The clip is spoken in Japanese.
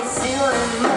It's you.